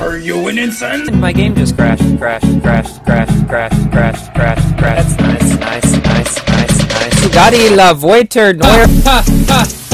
Are you winning, son? My game just crashed, crashed, crashed, crashed, crashed, crashed, crashed, crashed. That's nice, nice, nice, nice, nice. Gotti la Voiter Neuer.